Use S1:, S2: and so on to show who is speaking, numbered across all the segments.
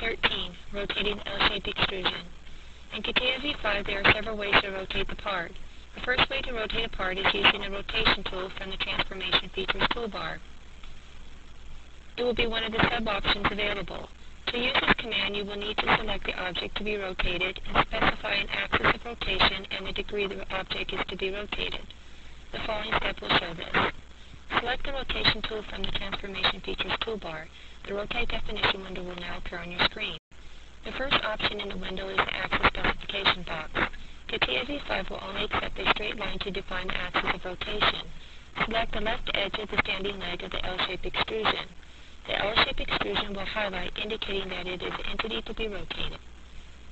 S1: 13, rotating L-shaped extrusion. In CATIA V5 there are several ways to rotate the part. The first way to rotate a part is using the rotation tool from the Transformation Features toolbar. It will be one of the sub-options available. To use this command, you will need to select the object to be rotated and specify an axis of rotation and the degree the object is to be rotated. The following step will show this. Select the rotation tool from the Transformation Features toolbar. The Rotate Definition window will now appear on your screen. The first option in the window is the axis specification box. CATIA V5 will only accept a straight line to define the axis of rotation. Select the left edge of the standing leg of the L-shaped extrusion. The L-shaped extrusion will highlight, indicating that it is the entity to be rotated.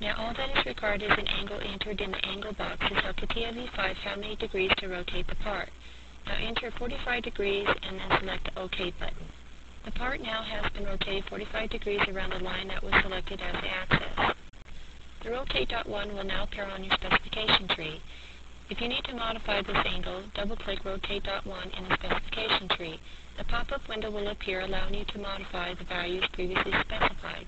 S1: Now all that is required is an angle entered in the angle box to tell CATIA V5 how many degrees to rotate the part. Now enter 45 degrees and then select the OK button. The part now has been rotated 45 degrees around the line that was selected as the axis. The rotate dot 1 will now appear on your specification tree. If you need to modify this angle, double-click rotate dot 1 in the specification tree. The pop-up window will appear allowing you to modify the values previously specified.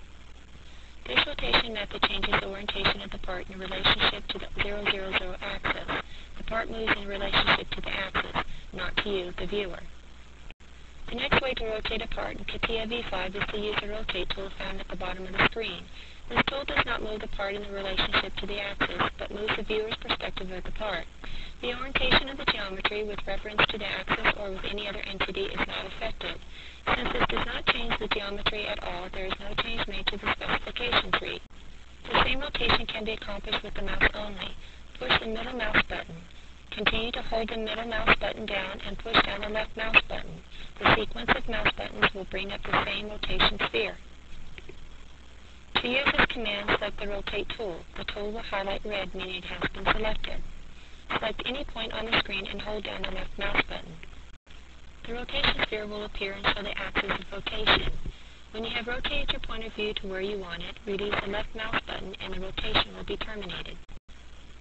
S1: This rotation method changes the orientation of the part in relationship to the 000 axis. The part moves in relationship to the axis, not to you, the viewer. The next way to rotate a part in CATIA V5 is to use the rotate tool found at the bottom of the screen. This tool does not move the part in the relationship to the axis, but moves the viewer's perspective of the part. The orientation of the geometry with reference to the axis or with any other entity is not affected. Since this does not change the geometry at all, there is no change made to the specification tree. The same rotation can be accomplished with the mouse only. Push the middle mouse button. Continue to hold the middle mouse button down and push down the left mouse button. The sequence of mouse buttons will bring up the same rotation sphere. To use this command, select the Rotate tool. The tool will highlight red, meaning it has been selected. Select any point on the screen and hold down the left mouse button. The rotation sphere will appear and show the axis of rotation. When you have rotated your point of view to where you want it, release the left mouse button and the rotation will be terminated.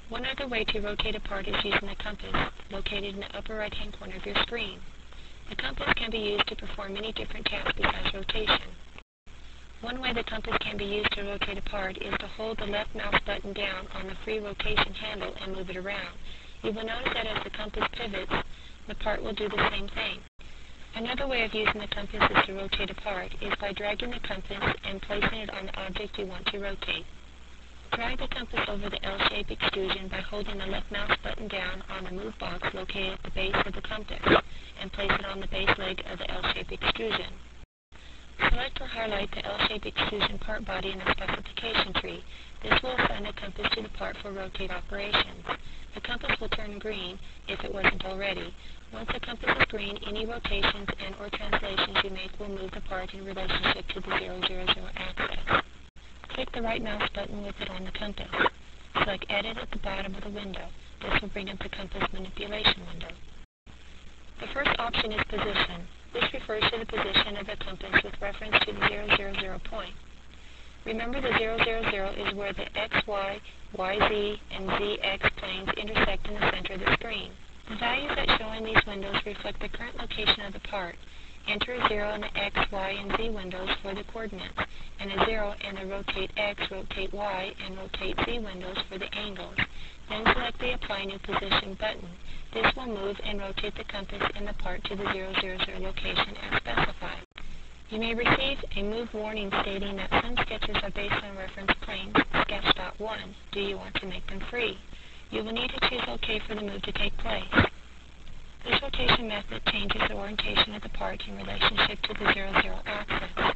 S1: One other way to rotate a part is using the compass, located in the upper right-hand corner of your screen. The compass can be used to perform many different tasks besides rotation. One way the compass can be used to rotate a part is to hold the left mouse button down on the free rotation handle and move it around. You will notice that as the compass pivots, the part will do the same thing. Another way of using the compass is to rotate a part is by dragging the compass and placing it on the object you want to rotate. Drag the compass over the L-shaped extrusion by holding the left mouse button down on the move box located at the base of the compass and place it on the base leg of the L-shaped extrusion. Select or highlight the L-shaped extrusion part body in the specification tree. This will assign the compass to the part for rotate operations. The compass will turn green if it wasn't already. Once the compass is green, any rotations and or translations you make will move the part in relationship to the 000 axis. The right mouse button with it on the compass. Select Edit at the bottom of the window. This will bring up the compass manipulation window. The first option is Position. This refers to the position of the compass with reference to the 000 point. Remember the 000 is where the XY, YZ, and ZX planes intersect in the center of the screen. The values that show in these windows reflect the current location of the part. Enter a 0 in the X, Y, and Z windows for the coordinates, and a 0 in the Rotate X, Rotate Y, and Rotate Z windows for the angles. Then select the Apply New Position button. This will move and rotate the compass in the part to the 000 location as specified. You may receive a move warning stating that some sketches are based on reference planes, sketch.1. Do you want to make them free? You will need to choose OK for the move to take place. This rotation method changes the orientation of the part in relationship to the 0, 0 axis.